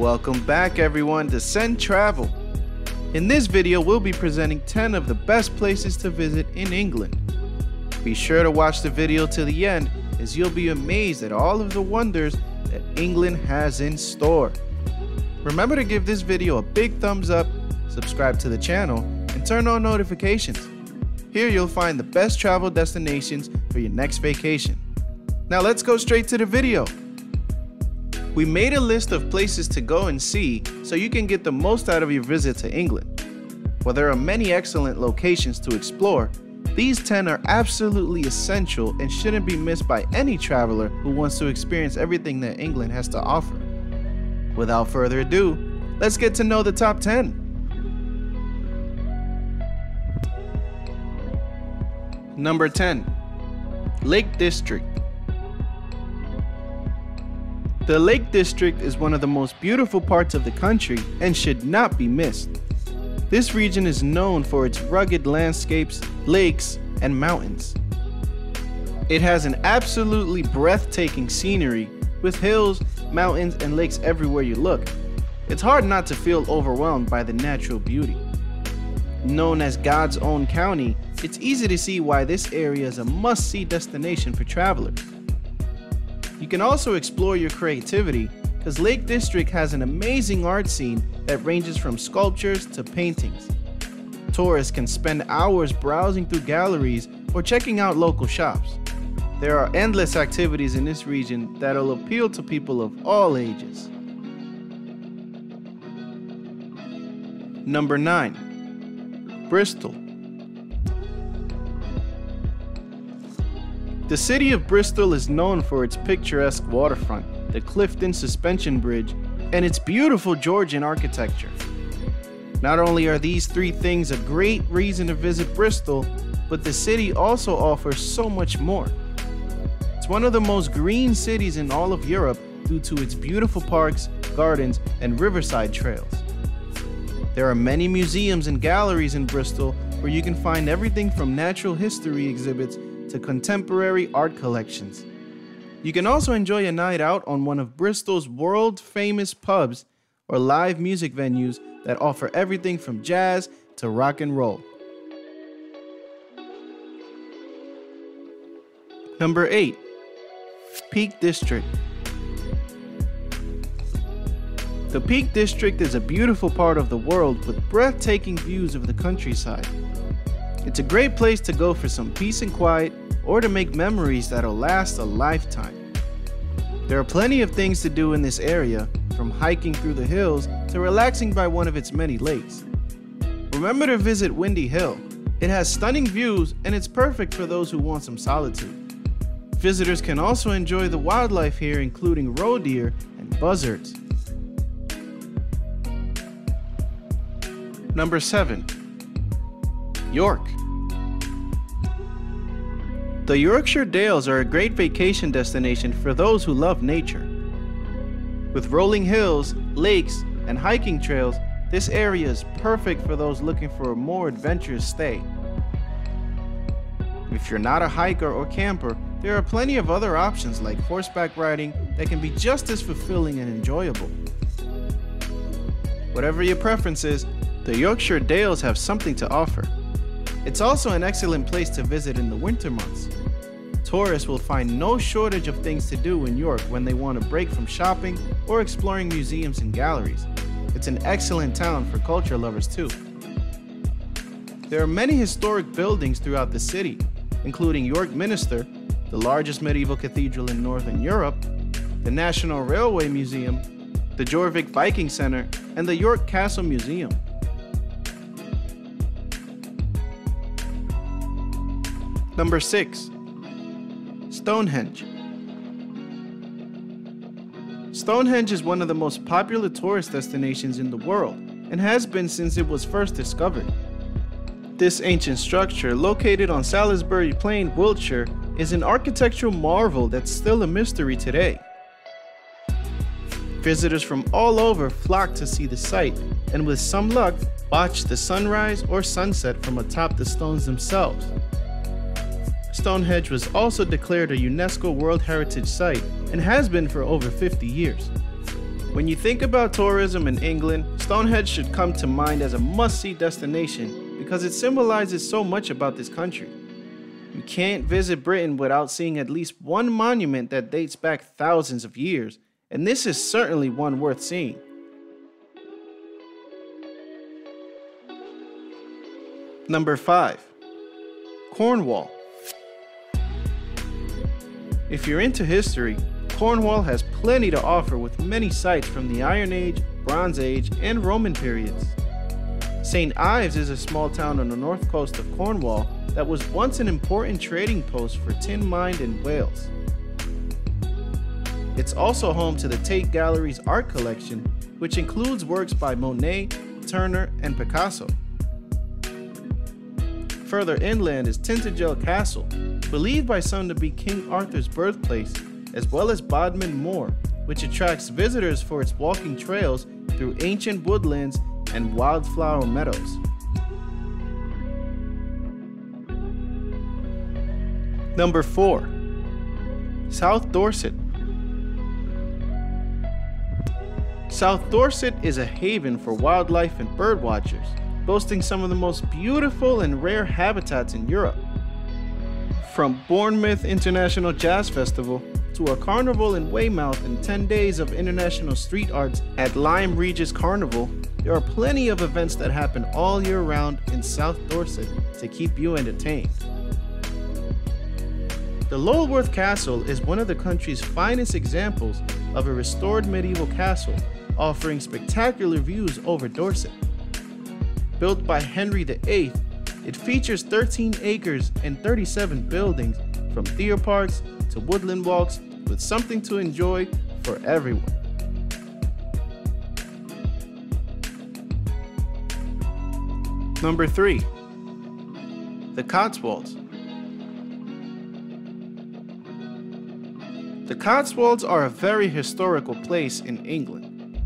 Welcome back everyone to CenTravel. In this video, we'll be presenting 10 of the best places to visit in England. Be sure to watch the video to the end as you'll be amazed at all of the wonders that England has in store. Remember to give this video a big thumbs up, subscribe to the channel, and turn on notifications. Here you'll find the best travel destinations for your next vacation. Now let's go straight to the video. We made a list of places to go and see so you can get the most out of your visit to England. While there are many excellent locations to explore, these 10 are absolutely essential and shouldn't be missed by any traveler who wants to experience everything that England has to offer. Without further ado, let's get to know the top 10. Number 10 Lake District the Lake District is one of the most beautiful parts of the country and should not be missed. This region is known for its rugged landscapes, lakes, and mountains. It has an absolutely breathtaking scenery with hills, mountains, and lakes everywhere you look. It's hard not to feel overwhelmed by the natural beauty. Known as God's own county, it's easy to see why this area is a must-see destination for travelers. You can also explore your creativity because Lake District has an amazing art scene that ranges from sculptures to paintings. Tourists can spend hours browsing through galleries or checking out local shops. There are endless activities in this region that'll appeal to people of all ages. Number 9. Bristol The city of Bristol is known for its picturesque waterfront, the Clifton Suspension Bridge, and its beautiful Georgian architecture. Not only are these three things a great reason to visit Bristol, but the city also offers so much more. It's one of the most green cities in all of Europe due to its beautiful parks, gardens, and riverside trails. There are many museums and galleries in Bristol where you can find everything from natural history exhibits to contemporary art collections. You can also enjoy a night out on one of Bristol's world famous pubs or live music venues that offer everything from jazz to rock and roll. Number 8 Peak District. The Peak District is a beautiful part of the world with breathtaking views of the countryside. It's a great place to go for some peace and quiet or to make memories that'll last a lifetime. There are plenty of things to do in this area, from hiking through the hills to relaxing by one of its many lakes. Remember to visit Windy Hill. It has stunning views and it's perfect for those who want some solitude. Visitors can also enjoy the wildlife here including roe deer and buzzards. Number 7 York. The Yorkshire Dales are a great vacation destination for those who love nature. With rolling hills, lakes, and hiking trails, this area is perfect for those looking for a more adventurous stay. If you're not a hiker or camper, there are plenty of other options like horseback riding that can be just as fulfilling and enjoyable. Whatever your preference is, the Yorkshire Dales have something to offer. It's also an excellent place to visit in the winter months. Tourists will find no shortage of things to do in York when they want a break from shopping or exploring museums and galleries. It's an excellent town for culture lovers too. There are many historic buildings throughout the city, including York Minster, the largest medieval cathedral in Northern Europe, the National Railway Museum, the Jorvik Viking Center, and the York Castle Museum. Number 6. Stonehenge. Stonehenge is one of the most popular tourist destinations in the world and has been since it was first discovered. This ancient structure, located on Salisbury Plain, Wiltshire, is an architectural marvel that's still a mystery today. Visitors from all over flock to see the site, and with some luck, watch the sunrise or sunset from atop the stones themselves. Stonehenge was also declared a UNESCO World Heritage Site and has been for over 50 years. When you think about tourism in England, Stonehenge should come to mind as a must see destination because it symbolizes so much about this country. You can't visit Britain without seeing at least one monument that dates back thousands of years, and this is certainly one worth seeing. Number 5. Cornwall. If you're into history, Cornwall has plenty to offer with many sites from the Iron Age, Bronze Age, and Roman periods. St. Ives is a small town on the north coast of Cornwall that was once an important trading post for tin mined in Wales. It's also home to the Tate Gallery's art collection, which includes works by Monet, Turner, and Picasso. Further inland is Tintagel Castle, believed by some to be King Arthur's birthplace, as well as Bodmin Moor, which attracts visitors for its walking trails through ancient woodlands and wildflower meadows. Number 4. South Dorset. South Dorset is a haven for wildlife and birdwatchers, boasting some of the most beautiful and rare habitats in Europe. From Bournemouth International Jazz Festival to a carnival in Weymouth and 10 days of international street arts at Lyme Regis Carnival, there are plenty of events that happen all year round in South Dorset to keep you entertained. The Lulworth Castle is one of the country's finest examples of a restored medieval castle, offering spectacular views over Dorset. Built by Henry VIII, it features 13 acres and 37 buildings, from deer parks to woodland walks, with something to enjoy for everyone. Number 3. The Cotswolds. The Cotswolds are a very historical place in England.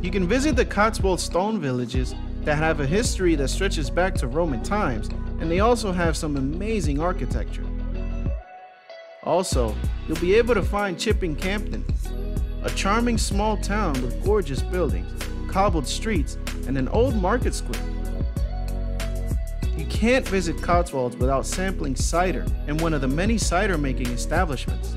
You can visit the Cotswold stone villages that have a history that stretches back to Roman times, and they also have some amazing architecture. Also, you'll be able to find Chipping Campden, a charming small town with gorgeous buildings, cobbled streets, and an old market square You can't visit Cotswolds without sampling cider in one of the many cider making establishments.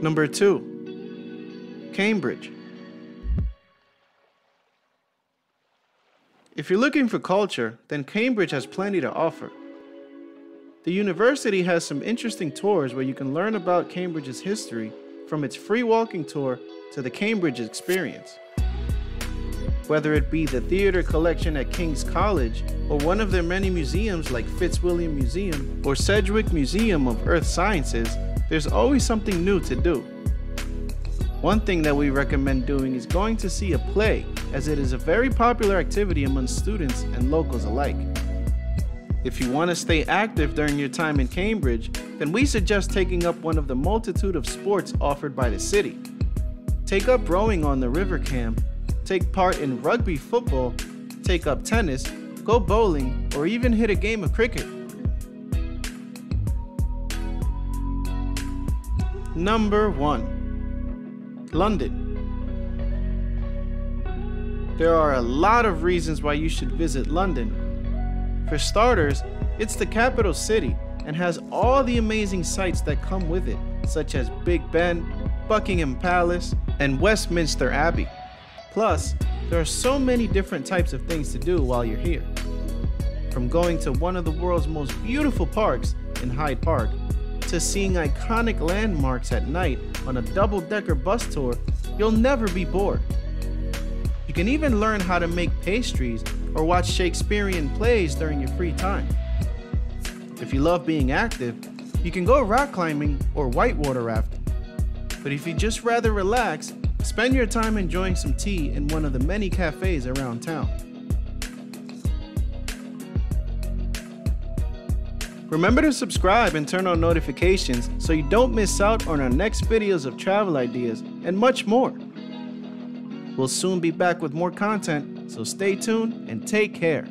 Number 2. Cambridge. If you're looking for culture, then Cambridge has plenty to offer. The university has some interesting tours where you can learn about Cambridge's history from its free walking tour to the Cambridge experience whether it be the theater collection at King's College or one of their many museums like Fitzwilliam Museum or Sedgwick Museum of Earth Sciences, there's always something new to do. One thing that we recommend doing is going to see a play, as it is a very popular activity among students and locals alike. If you want to stay active during your time in Cambridge, then we suggest taking up one of the multitude of sports offered by the city. Take up rowing on the River Cam take part in rugby football, take up tennis, go bowling, or even hit a game of cricket. Number 1 London. There are a lot of reasons why you should visit London. For starters, it's the capital city and has all the amazing sights that come with it, such as Big Ben, Buckingham Palace, and Westminster Abbey. Plus, there are so many different types of things to do while you're here. From going to one of the world's most beautiful parks in Hyde Park, to seeing iconic landmarks at night on a double decker bus tour, you'll never be bored. You can even learn how to make pastries or watch Shakespearean plays during your free time. If you love being active, you can go rock climbing or whitewater rafting. But if you just rather relax, Spend your time enjoying some tea in one of the many cafes around town. Remember to subscribe and turn on notifications so you don't miss out on our next videos of travel ideas and much more. We'll soon be back with more content, so stay tuned and take care.